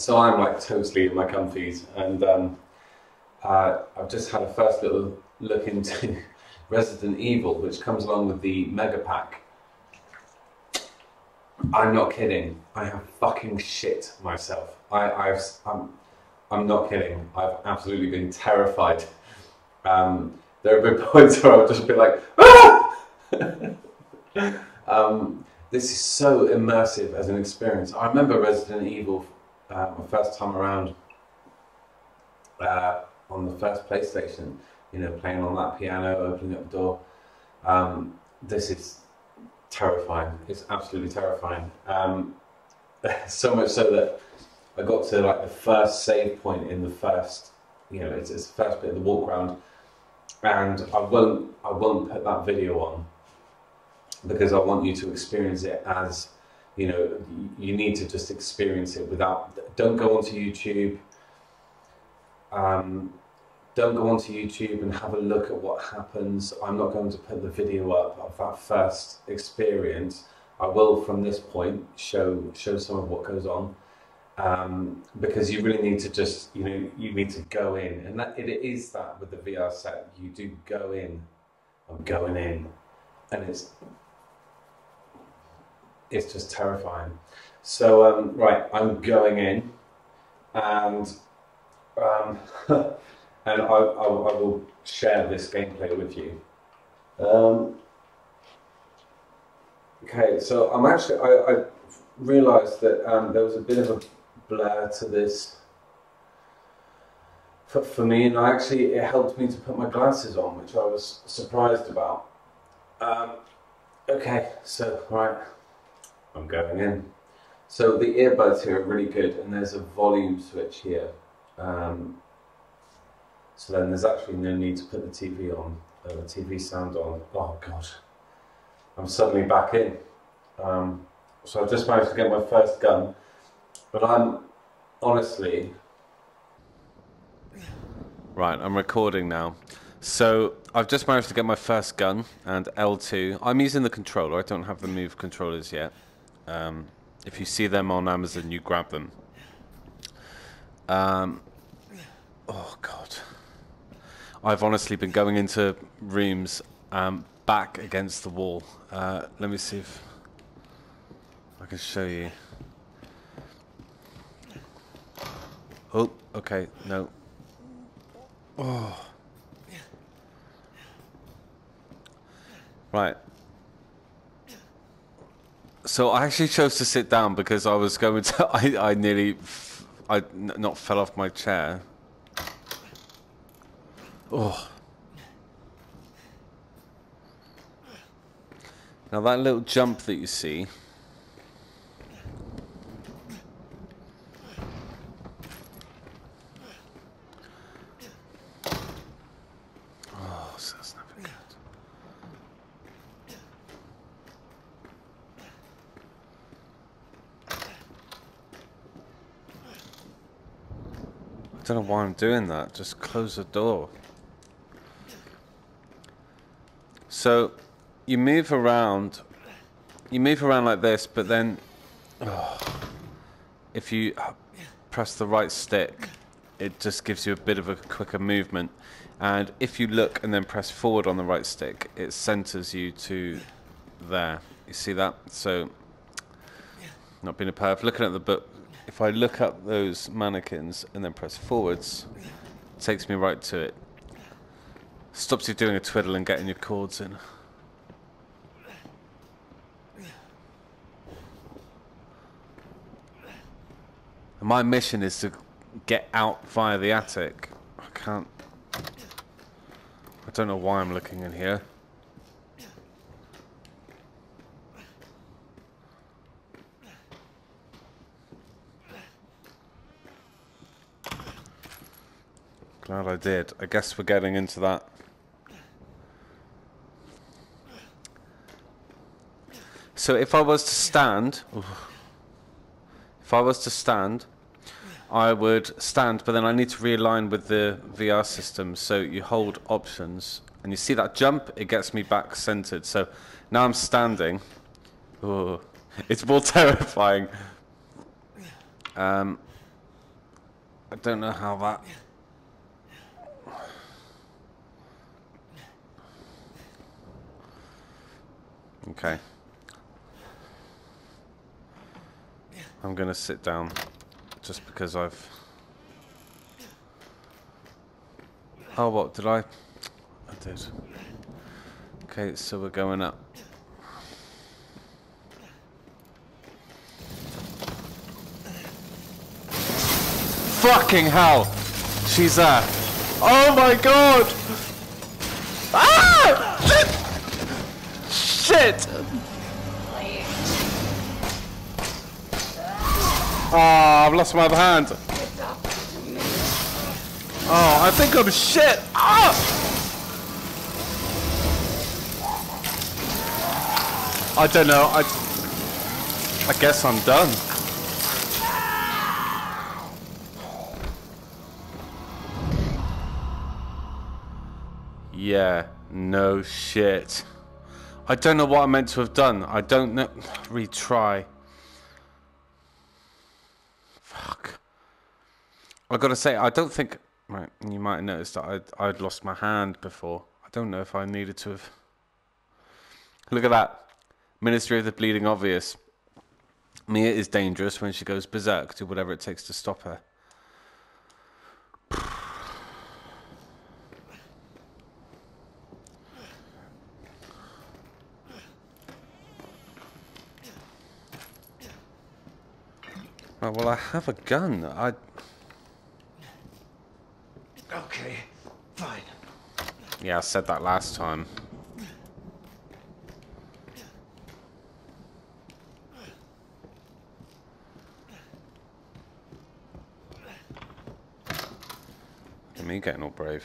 so I'm like totally in my comfies, and um, uh, I've just had a first little look into Resident Evil, which comes along with the Mega Pack. I'm not kidding. I have fucking shit myself. I, I've, I'm, I'm not kidding. I've absolutely been terrified. Um, there have been points where I've just been like, ah! um, this is so immersive as an experience. I remember Resident Evil, uh, my first time around uh, on the first PlayStation, you know, playing on that piano, opening up the door. Um, this is terrifying. It's absolutely terrifying. Um, so much so that I got to like the first save point in the first, you know, it's, it's the first bit of the walk around, and I won't, I won't put that video on because I want you to experience it as, you know, you need to just experience it without. Don't go onto YouTube. Um, don't go onto YouTube and have a look at what happens. I'm not going to put the video up of that first experience. I will, from this point, show show some of what goes on, um, because you really need to just, you know, you need to go in, and that it is that with the VR set, you do go in. I'm going in, and it's it's just terrifying. So um, right, I'm going in, and um, and I, I, I, will share this gameplay with you. Um, okay, so I'm actually I, I realised that um, there was a bit of a blur to this for, for me, and I actually it helped me to put my glasses on, which I was surprised about. Um, okay, so right. I'm going in. So the earbuds here are really good and there's a volume switch here. Um, so then there's actually no need to put the TV on, uh, the TV sound on. Oh God, I'm suddenly back in. Um, so I've just managed to get my first gun, but I'm honestly... Right, I'm recording now. So I've just managed to get my first gun and L2. I'm using the controller, I don't have the move controllers yet. Um, if you see them on Amazon, you grab them. Um, oh God, I've honestly been going into rooms um, back against the wall. Uh, let me see if I can show you. Oh, okay, no. Oh. Right, so I actually chose to sit down because I was going to. I, I nearly, I not fell off my chair. Oh. Now that little jump that you see. Don't know why I'm doing that. Just close the door. So, you move around. You move around like this, but then, oh, if you uh, press the right stick, it just gives you a bit of a quicker movement. And if you look and then press forward on the right stick, it centers you to there. You see that? So, not being a perv, looking at the book if I look up those mannequins and then press forwards, it takes me right to it. Stops you doing a twiddle and getting your cords in. And my mission is to get out via the attic. I can't... I don't know why I'm looking in here. Glad I did. I guess we're getting into that. So if I was to stand, if I was to stand, I would stand, but then I need to realign with the VR system. So you hold options, and you see that jump, it gets me back centered. So now I'm standing. Ooh, it's more terrifying. Um, I don't know how that... Okay. I'm gonna sit down just because I've... Oh, what, did I? I did. Okay, so we're going up. Fucking hell! She's there. Oh my god! Ah! Shit! Oh, I've lost my other hand. Oh, I think I'm shit. Ah! I don't know. I I guess I'm done. Yeah, no shit. I don't know what I meant to have done. I don't know. Retry. Fuck. I gotta say, I don't think. Right, you might have noticed that I'd, I'd lost my hand before. I don't know if I needed to have. Look at that. Ministry of the Bleeding Obvious. Mia is dangerous when she goes berserk. Do whatever it takes to stop her. Right, well, I have a gun. I. Okay, fine. Yeah, I said that last time. Me getting all brave.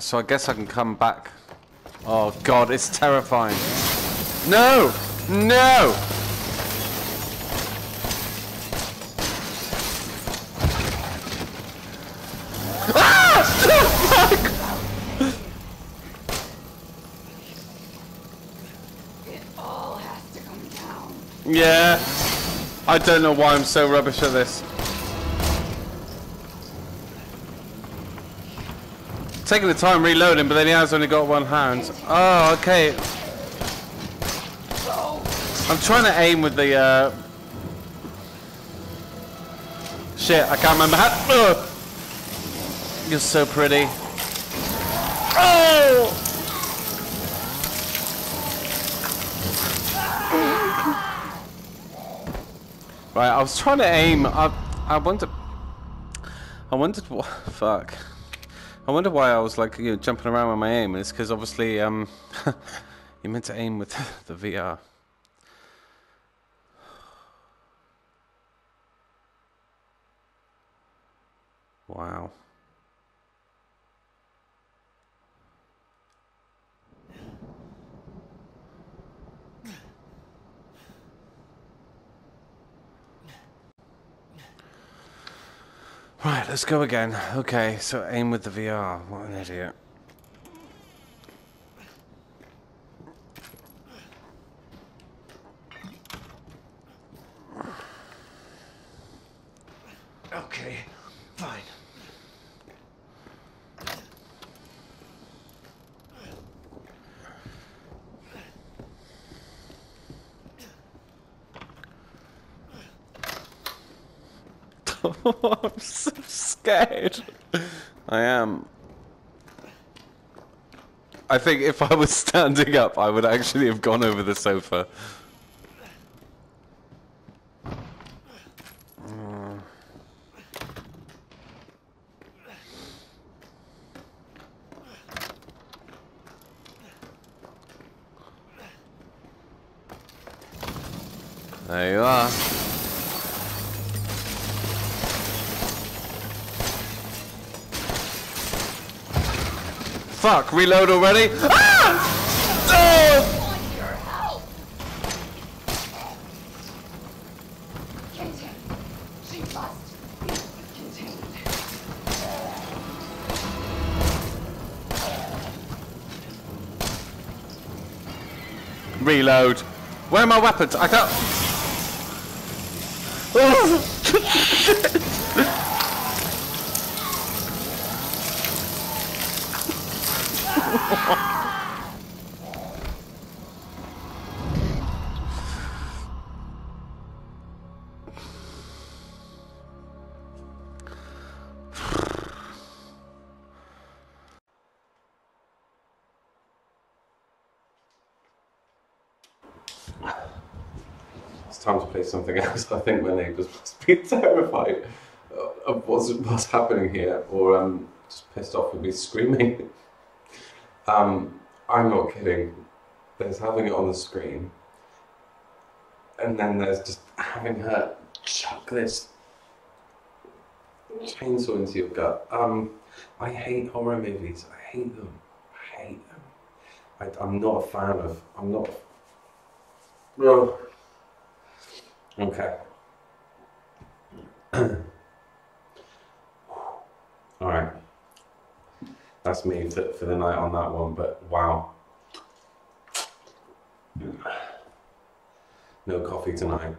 So I guess I can come back. Oh god, it's terrifying. No! No! It all has to come down. Yeah. I don't know why I'm so rubbish at this. Taking the time reloading, but then he has only got one hand. Oh, okay. I'm trying to aim with the, uh... Shit, I can't remember how... Ugh. You're so pretty. Oh! Right, I was trying to aim. I, I wonder. I wondered what. Fuck. I wonder why I was like you know, jumping around with my aim. It's because obviously um, you meant to aim with the VR. Wow. Right, let's go again. Okay, so aim with the VR. What an idiot. Okay, fine. I'm so scared. I am. I think if I was standing up, I would actually have gone over the sofa. There you are. Fuck, reload already? Ah! Oh! Reload. Where are my weapons? I can't. It's time to play something else. I think my neighbours must be terrified of what's, what's happening here, or um, just pissed off with me screaming. Um, I'm not kidding. There's having it on the screen, and then there's just having her chuck this chainsaw into your gut. Um, I hate horror movies. I hate them. I hate them. I, I'm not a fan of. I'm not. Well, okay. All right. That's me for, for the night on that one, but wow. No coffee tonight.